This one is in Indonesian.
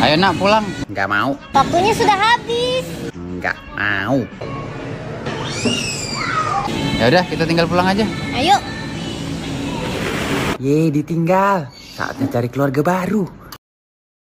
Ayo nak pulang. Enggak mau. Waktunya sudah habis. Enggak mau. Ya udah, kita tinggal pulang aja. Ayo. Ye, ditinggal. Saatnya cari keluarga baru.